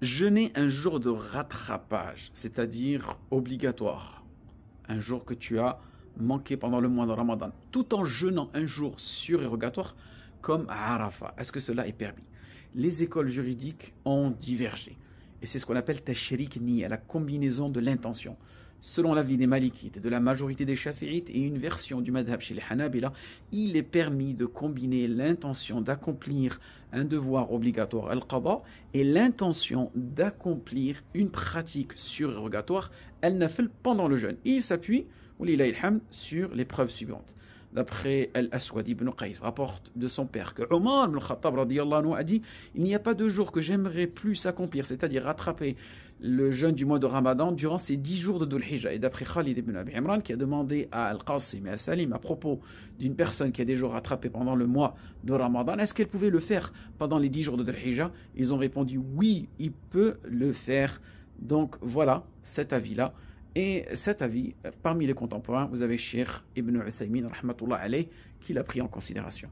jeûner un jour de rattrapage, c'est-à-dire obligatoire, un jour que tu as manqué pendant le mois de Ramadan, tout en jeûnant un jour surérogatoire comme Arafat. Est-ce que cela est permis? Les écoles juridiques ont divergé. Et c'est ce qu'on appelle tashrik la combinaison de l'intention. Selon l'avis des Malikites et de la majorité des Shafi'ites et une version du madhab chez les Hanabila, il est permis de combiner l'intention d'accomplir un devoir obligatoire al-qada et l'intention d'accomplir une pratique surérogatoire al-nafil pendant le jeûne. Il s'appuie, sur les preuves suivantes d'après Al-Aswad ibn Qais, rapporte de son père que Omar ibn Khattab a dit Il n'y a pas de jour que j'aimerais plus accomplir, c'est-à-dire rattraper le jeûne du mois de Ramadan durant ces dix jours de Dhul Hijjah. Et d'après Khalid ibn Abi Imran, qui a demandé à Al-Qasim et à Salim à propos d'une personne qui a déjà rattrapé pendant le mois de Ramadan, est-ce qu'elle pouvait le faire pendant les dix jours de Dhul Hijjah Ils ont répondu Oui, il peut le faire. Donc voilà cet avis-là. Et cet avis, parmi les contemporains, vous avez Sheikh Ibn Uthaymin, qui l'a pris en considération.